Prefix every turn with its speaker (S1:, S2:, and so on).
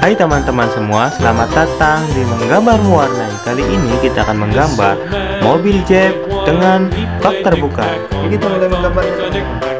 S1: Hai teman-teman semua, selamat datang di Menggambar Mewarnai Kali ini kita akan menggambar mobil Jeep dengan bak terbuka. Kita mulai menggambarnya